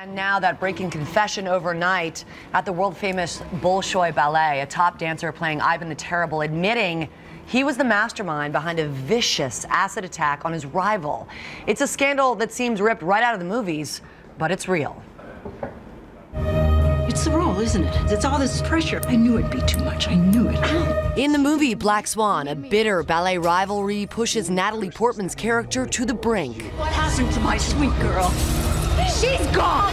And now that breaking confession overnight at the world famous Bolshoi Ballet, a top dancer playing Ivan the Terrible admitting he was the mastermind behind a vicious acid attack on his rival. It's a scandal that seems ripped right out of the movies, but it's real. It's the role, isn't it? It's all this pressure. I knew it'd be too much. I knew it. In the movie Black Swan, a bitter ballet rivalry pushes Natalie Portman's character to the brink. What happened to my sweet girl? She's gone!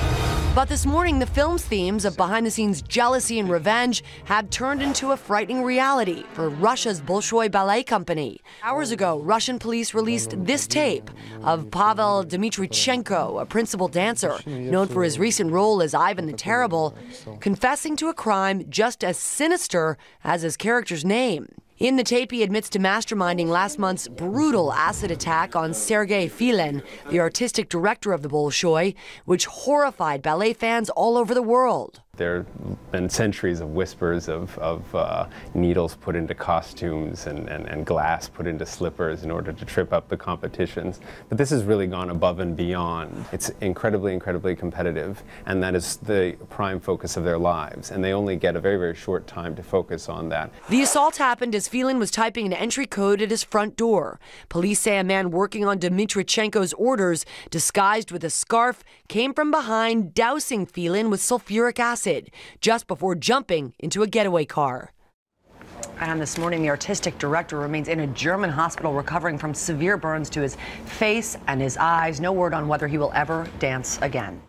But this morning, the film's themes of behind the scenes jealousy and revenge have turned into a frightening reality for Russia's Bolshoi Ballet Company. Hours ago, Russian police released this tape of Pavel Dmitrichenko, a principal dancer known for his recent role as Ivan the Terrible, confessing to a crime just as sinister as his character's name. In the tape, he admits to masterminding last month's brutal acid attack on Sergei Filin, the artistic director of the Bolshoi, which horrified ballet fans all over the world. There have been centuries of whispers of, of uh, needles put into costumes and, and, and, glass put into slippers in order to trip up the competitions. But this has really gone above and beyond. It's incredibly, incredibly competitive, and that is the prime focus of their lives. And they only get a very, very short time to focus on that. The assault happened as Filin was typing an entry code at his front door. Police say a man working on Dmitrichenko's orders, disguised with a scarf, came from behind, dousing Filin with sulfuric acid acid just before jumping into a getaway car. And this morning, the artistic director remains in a German hospital recovering from severe burns to his face and his eyes. No word on whether he will ever dance again.